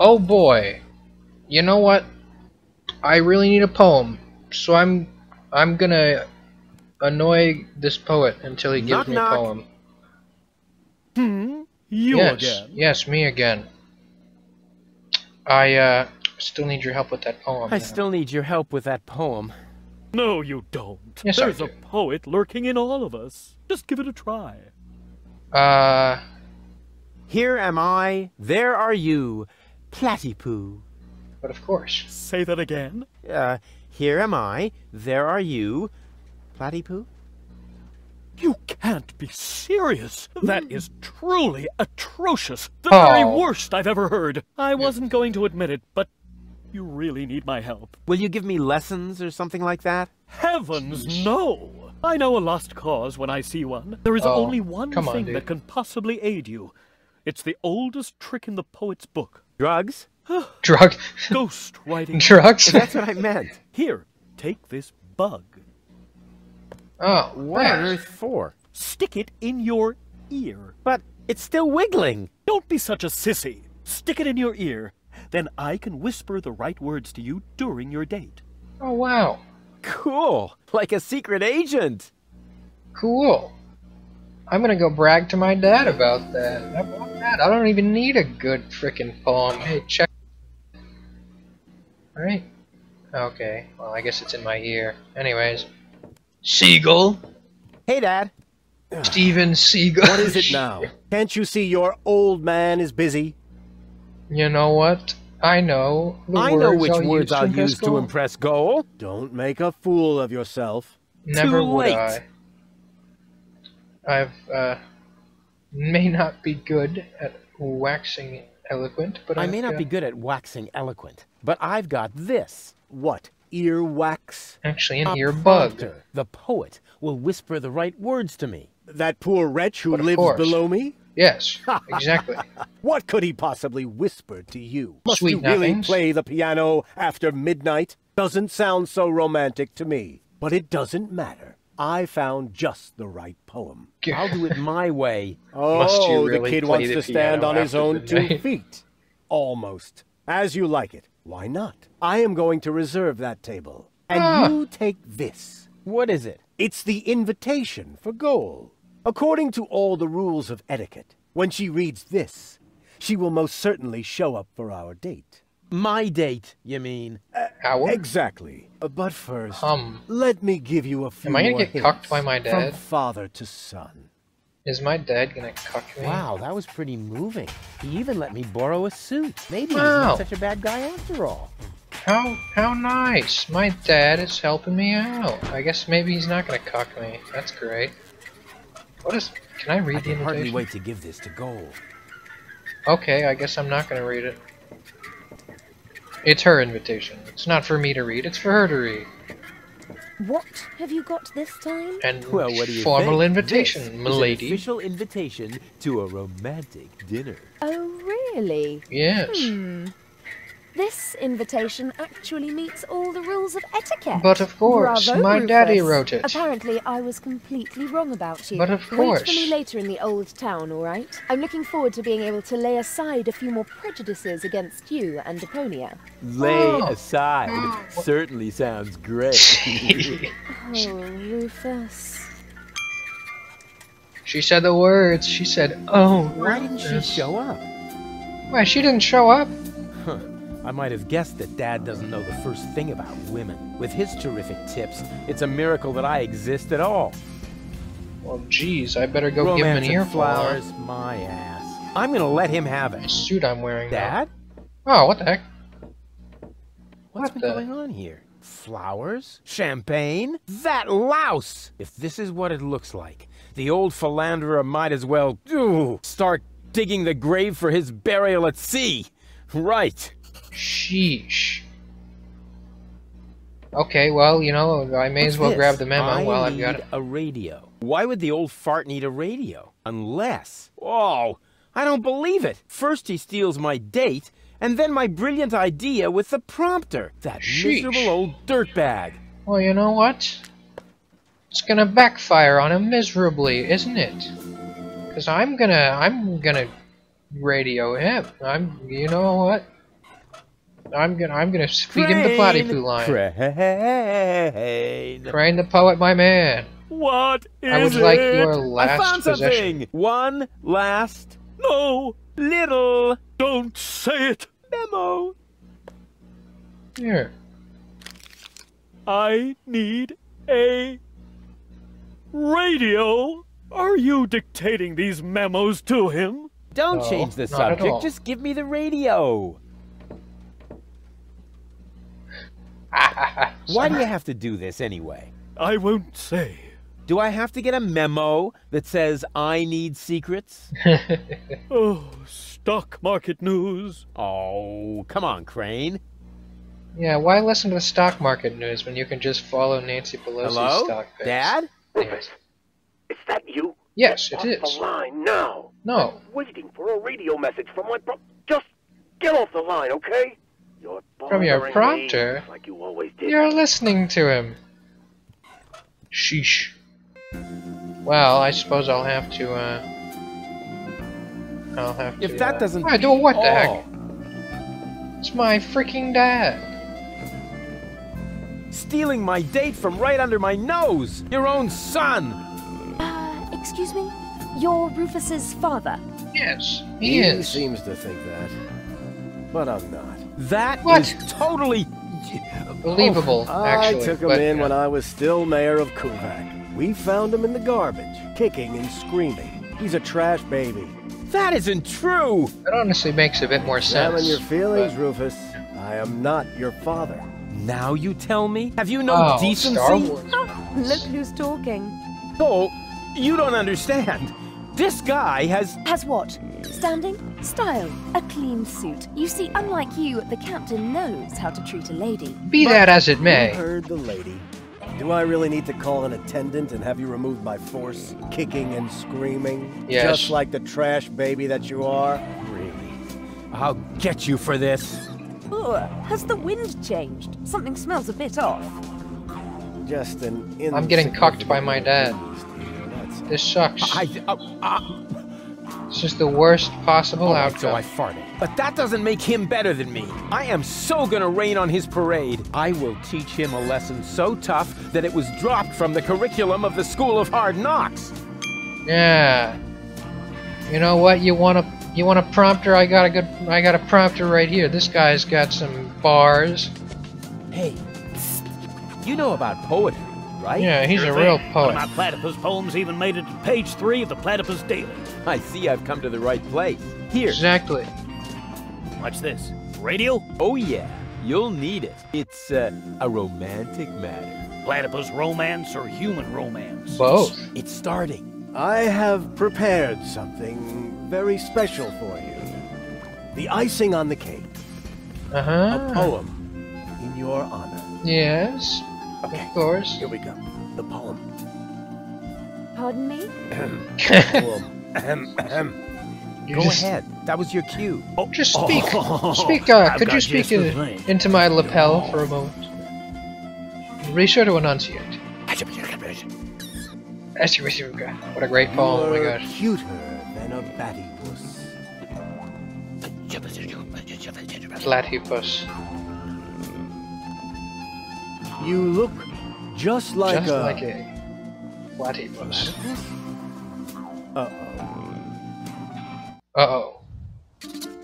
Oh boy. You know what? I really need a poem, so I'm I'm gonna annoy this poet until he gives Knock, me knock. a poem. Hmm? You yes, again? yes, me again. I uh still need your help with that poem. I now. still need your help with that poem. No, you don't. Yes, I There's a poet lurking in all of us. Just give it a try. Uh, Here am I, there are you, Platypoo. but of course. Say that again. Uh, here am I, there are you, Platypoo. You can't be serious. That is truly atrocious. The very Oh. worst I've ever heard. I wasn't going to admit it, but you really need my help. Will you give me lessons or something like that? Heavens, no! I know a lost cause when I see one. There is Oh, only one come on, thing dude. that can possibly aid you. It's the oldest trick in the poet's book. Drugs? Drug, Ghost writing. drugs. That's what I meant. Here, take this bug. oh, What on thanks. earth for? Stick it in your ear. But it's still wiggling. Don't be such a sissy. Stick it in your ear. Then I can whisper the right words to you during your date. Oh wow, Cool. Like a secret agent. cool. I'm gonna go brag to my dad about that. How about that? I don't even need a good frickin' poem. Hey, check. Right? Okay. Well, I guess it's in my ear. Anyways, Siegel, Hey, Dad. Steven Seagal. What is it now? Can't you see your old man is busy? You know what? I know. the I know which I'll words use I'll use to impress goal. Don't make a fool of yourself. Never Too would late. I. I've uh, may not be good at waxing eloquent, but I I've may not got- be good at waxing eloquent, but I've got this. What? Earwax? actually an A earbug. The poet will whisper the right words to me. That poor wretch who lives course. below me? Yes, exactly. What could he possibly whisper to you? Must Sweet you really play the piano after midnight? Doesn't sound so romantic to me. But it doesn't matter. I found just the right poem. I'll do it my way. Must you Oh, really the kid wants the to stand on his own two feet. Almost. As you like it. Why not? I am going to reserve that table. And Ah. you take this. What is it? It's the invitation for goal. According to all the rules of etiquette, when she reads this, she will most certainly show up for our date. My date, you mean? Howard? Exactly. Uh, But first, Um, let me give you a few Am I gonna get cucked by hints my From dad? father to son. is my dad gonna cuck me? Wow, that was pretty moving. He even let me borrow a suit. Maybe he's not such a bad guy after all. How how nice! My dad is helping me out. I guess maybe he's not gonna cuck me. That's great. What is? Can I read I the can hardly invitation? wait to give this to Goal. Okay, I guess I'm not gonna read it. It's her invitation. It's not for me to read. It's for her to read. What have you got this time? And Well, what do you formal think? invitation, This is an milady. official invitation to a romantic dinner. Oh, really? Yes. Hmm. This invitation actually meets all the rules of etiquette. But of course, Bravo, my daddy wrote it. Apparently, I was completely wrong about you. But of course. Wait for me later in the old town, all right? I'm looking forward to being able to lay aside a few more prejudices against you and Deponia. Lay Oh. aside mm. certainly sounds great. Oh, Rufus. she said the words. She said, "Oh." Why didn't she show up? Why she didn't show up? I might have guessed that Dad doesn't know the first thing about women. With his terrific tips, it's a miracle that I exist at all. Well, geez, I better go Romance give him an and earful. flowers, my ass. I'm gonna let him have The suit I'm wearing. Dad, Oh, what the heck? what's What been the- going on here? Flowers? Champagne? That louse! If this is what it looks like, the old philanderer might as well ooh, start digging the grave for his burial at sea. Right. Sheesh. Okay, well, you know, I may as well What's grab the memo I while I've got it. a radio. Why would the old fart need a radio? Unless... Whoa! I don't believe it! First he steals my date, and then my brilliant idea with the prompter. That Sheesh. miserable old dirtbag. Well, you know what? It's gonna backfire on him miserably, isn't it? Cause I'm gonna, I'm gonna radio him. I'm, you know what? I'm gonna I'm gonna feed him the platypoo line. Crane. Crane the poet, my man. What is I would like it? your I last found possession. something. One last No, little don't say it. memo. Here. I need a radio. Are you dictating these memos to him? Don't No, change the subject. Just give me the radio. Why do you have to do this anyway? I won't say. Do I have to get a memo that says I need secrets? Oh, stock market news. Oh, come on, Crane. yeah, why listen to the stock market news when you can just follow Nancy Pelosi's Hello? stock picks? Dad? Anyways. Is that you? Yes, it Off is. the line now. No. I'm waiting for a radio message from my bro. Just get off the line, okay? You're From your prompter? me like you always did. You're listening to him. Sheesh. Well, I suppose I'll have to, uh... I'll have to, If that uh, doesn't I do what the beat heck? It's my freaking dad. Stealing my date from right under my nose! Your own son! Uh, excuse me? You're Rufus's father. Yes, he, He is. seems to think that. But I'm not. That What? is totally... Believable, actually. I took him but, in uh, when I was still mayor of Kuvaq. We found him in the garbage, kicking and screaming. He's a trash baby. That isn't true! That honestly makes a bit more sense. Having your feelings, but- Rufus. I am not your father. Now you tell me? Have you no Oh, decency? Star Wars. Look who's talking. Oh, you don't understand. This guy has... Has what? Standing? Style. A clean suit. You see, unlike you, the captain knows how to treat a lady. Be that as it You may. heard the lady. Do I really need to call an attendant and have you removed by force, kicking and screaming? Yes. Just like the trash baby that you are? Really? I'll get you for this. Ooh, has the wind changed? Something smells a bit off. Just an I'm getting cucked by my dad. Insignificant beast. That's This sucks. I... Uh, uh, This is the worst possible oh, outcome. so I farted. But that doesn't make him better than me. I am so gonna rain on his parade. I will teach him a lesson so tough that it was dropped from the curriculum of the School of Hard Knocks. Yeah. You know what? You want a you want a prompter? I got a good I got a prompter right here. This guy's got some bars. Hey, you know about poetry, right? Yeah, he's Sure a real thing. poet. One of my platypus poems even made it to page three of the Platypus Daily. I see I've come to the right place. Here. Exactly. Watch this. Radio? Oh yeah, you'll need it. It's uh, a romantic matter. Platypus romance or human romance? Both. It's starting. I have prepared something very special for you. The icing on the cake. Uh huh. A poem in your honor. Yes. Okay, Of course. here we go. The poem. Pardon me? poem. Ahem, ahem. You Go just, ahead. That was your cue. Oh, Just speak. Oh, speak. Uh, could you speak in, into my lapel for a moment? Be sure to enunciate. What a great poem! Oh my You're gosh. cuter than a batty puss. Platypus. You look just like Just a. like a platypus. Uh-oh. Uh oh.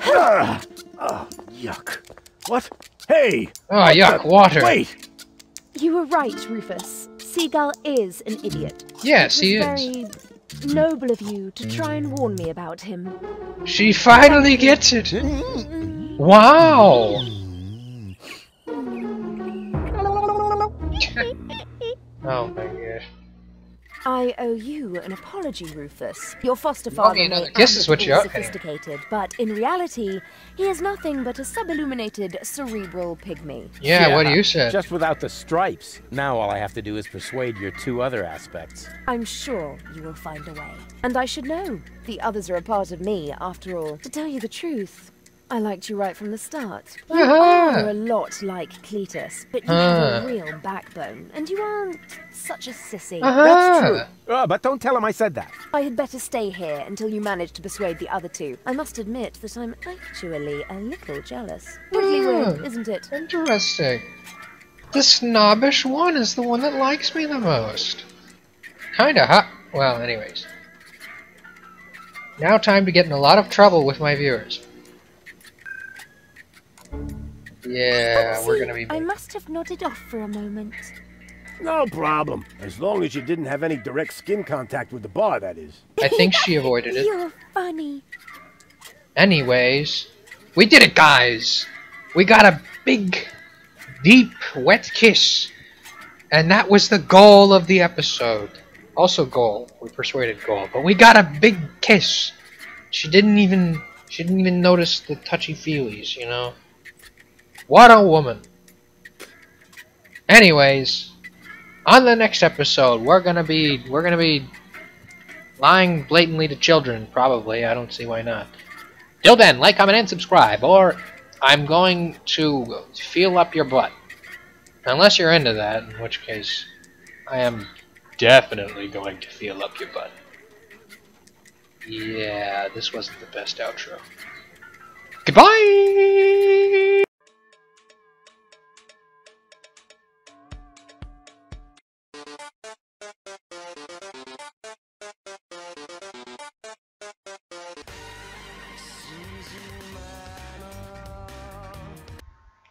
Ah! Oh, yuck. What? Hey! Oh yuck! Water. Wait! You were right, Rufus. Seagull is an idiot. Yes, it he is. very noble of you to try and warn me about him. She finally gets it. Wow. I owe you an apology, Rufus. Your foster father me another may kiss act is what you all owe me. sophisticated, but in reality, he is nothing but a subilluminated cerebral pygmy. Yeah, what do you said. Just without the stripes. Now all I have to do is persuade your two other aspects. I'm sure you will find a way. And I should know. The others are a part of me, after all. To tell you the truth, I liked you right from the start. You are a lot like Cletus, but you have a real backbone, and you aren't such a sissy. That's true. Uh-huh. Uh, but don't tell him I said that. I had better stay here until you manage to persuade the other two. I must admit that I'm actually a little jealous. Totally weird, Hmm. isn't it? Interesting. The snobbish one is the one that likes me the most. Kinda hot. Well, anyways. Now time to get in a lot of trouble with my viewers. Yeah, oh, we're gonna be. I must have nodded off for a moment. No problem. As long as you didn't have any direct skin contact with the bar, that is. I think she avoided it. You're funny. Anyways, we did it, guys! We got a big, deep, wet kiss. And that was the goal of the episode. Also goal. We persuaded goal. But we got a big kiss. She didn't even she didn't even notice the touchy feelies, you know? What a woman. Anyways, on the next episode we're gonna be we're gonna be lying blatantly to children, probably. I don't see why not. Till then, like, comment, and subscribe, or I'm going to feel up your butt. Unless you're into that, in which case, I am definitely going to feel up your butt. Yeah, this wasn't the best outro. Goodbye!